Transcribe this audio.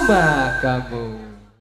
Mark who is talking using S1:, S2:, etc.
S1: rumah kamu.